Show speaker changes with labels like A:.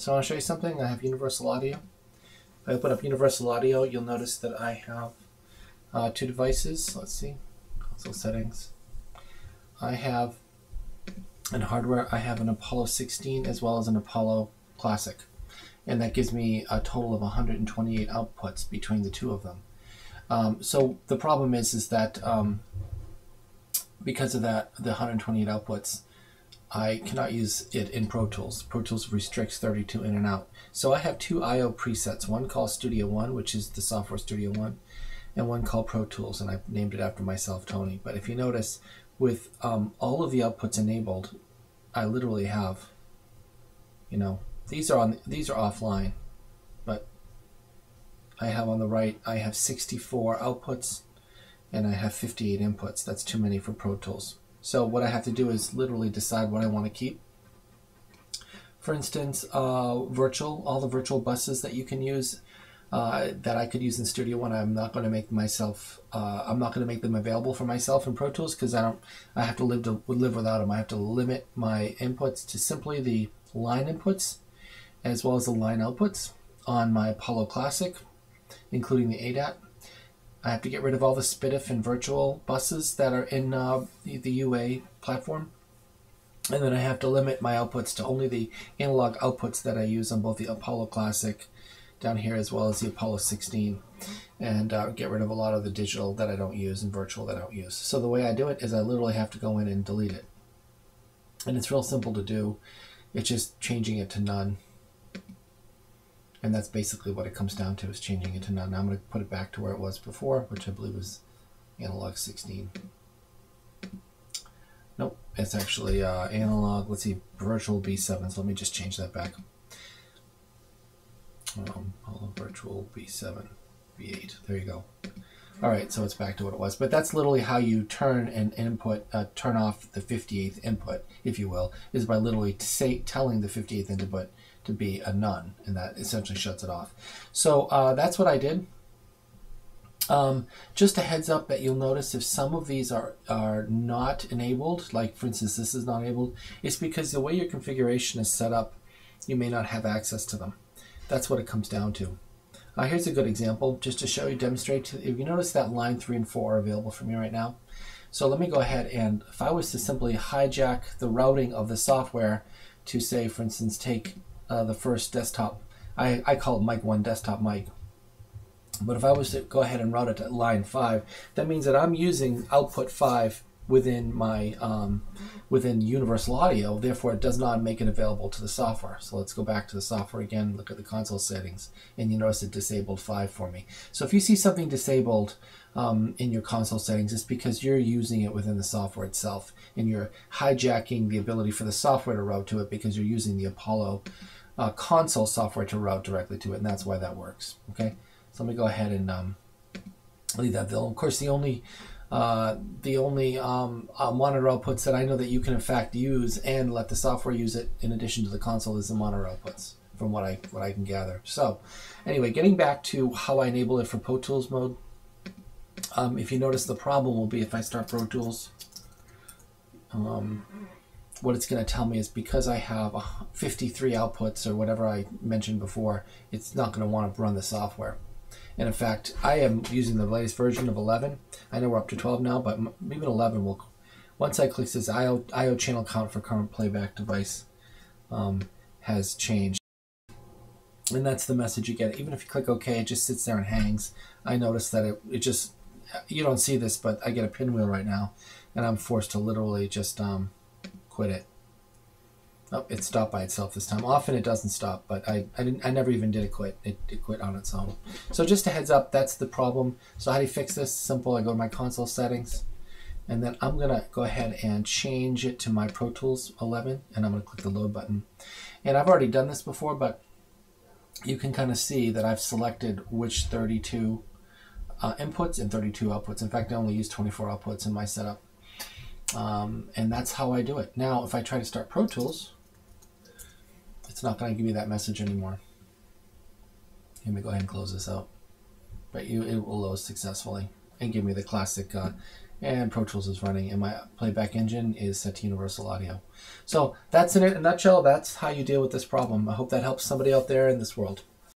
A: So I want to show you something. I have Universal Audio. If I open up Universal Audio, you'll notice that I have uh, two devices. Let's see, console settings. I have in hardware, I have an Apollo 16 as well as an Apollo Classic. And that gives me a total of 128 outputs between the two of them. Um, so the problem is, is that um, because of that, the 128 outputs, I cannot use it in Pro Tools. Pro Tools restricts 32 in and out. So I have two I.O. presets, one called Studio One, which is the software Studio One, and one called Pro Tools, and I've named it after myself, Tony. But if you notice, with um, all of the outputs enabled, I literally have, you know, these are on these are offline, but I have on the right, I have 64 outputs and I have 58 inputs. That's too many for Pro Tools. So what I have to do is literally decide what I want to keep. For instance, uh, virtual, all the virtual buses that you can use uh, that I could use in Studio One, I'm not going to make myself, uh, I'm not going to make them available for myself in Pro Tools because I don't, I have to live to live without them. I have to limit my inputs to simply the line inputs as well as the line outputs on my Apollo Classic, including the ADAT. I have to get rid of all the S/PDIF and virtual buses that are in uh, the UA platform. And then I have to limit my outputs to only the analog outputs that I use on both the Apollo Classic down here as well as the Apollo 16 and uh, get rid of a lot of the digital that I don't use and virtual that I don't use. So the way I do it is I literally have to go in and delete it. And it's real simple to do. It's just changing it to none and that's basically what it comes down to is changing it to none. Now I'm going to put it back to where it was before, which I believe was analog 16. Nope, it's actually uh, analog, let's see, virtual B7, so let me just change that back. Um, virtual B7, B8, there you go. All right, so it's back to what it was. But that's literally how you turn an input, uh, turn off the 58th input, if you will, is by literally say, telling the 58th input to be a none, and that essentially shuts it off. So uh, that's what I did. Um, just a heads up that you'll notice if some of these are, are not enabled, like for instance this is not enabled, it's because the way your configuration is set up, you may not have access to them. That's what it comes down to. Uh, here's a good example, just to show you, demonstrate. If you notice that line 3 and 4 are available for me right now. So let me go ahead and if I was to simply hijack the routing of the software to say, for instance, take uh, the first desktop. I, I call it mic 1 desktop mic. But if I was to go ahead and route it to line 5, that means that I'm using output 5 within my um, within Universal Audio, therefore it does not make it available to the software. So let's go back to the software again, look at the console settings, and you notice it disabled 5 for me. So if you see something disabled um, in your console settings, it's because you're using it within the software itself, and you're hijacking the ability for the software to route to it because you're using the Apollo uh, console software to route directly to it, and that's why that works. Okay, so let me go ahead and um, leave that there. Of course, the only uh, the only um, uh, monitor outputs that I know that you can in fact use and let the software use it in addition to the console is the monitor outputs from what I what I can gather. So anyway, getting back to how I enable it for Pro Tools mode. Um, if you notice, the problem will be if I start Pro Tools. Um, what it's going to tell me is because I have 53 outputs or whatever I mentioned before, it's not going to want to run the software. And in fact, I am using the latest version of 11. I know we're up to 12 now, but even 11 will. Once I click this IO, IO channel count for current playback device um, has changed. And that's the message you get. Even if you click OK, it just sits there and hangs. I notice that it, it just, you don't see this, but I get a pinwheel right now. And I'm forced to literally just um, quit it. Oh, it stopped by itself this time. Often it doesn't stop, but I, I didn't I never even did it quit. It, it quit on its own. So just a heads up, that's the problem. So how do you fix this? Simple, I go to my console settings, and then I'm gonna go ahead and change it to my Pro Tools 11, and I'm gonna click the load button. And I've already done this before, but you can kind of see that I've selected which 32 uh, inputs and 32 outputs. In fact, I only use 24 outputs in my setup. Um, and that's how I do it. Now, if I try to start Pro Tools, it's not going to give me that message anymore. Let me go ahead and close this out. But you, it will load successfully and give me the classic uh, and Pro Tools is running, and my playback engine is set to Universal Audio. So that's in a nutshell. That's how you deal with this problem. I hope that helps somebody out there in this world.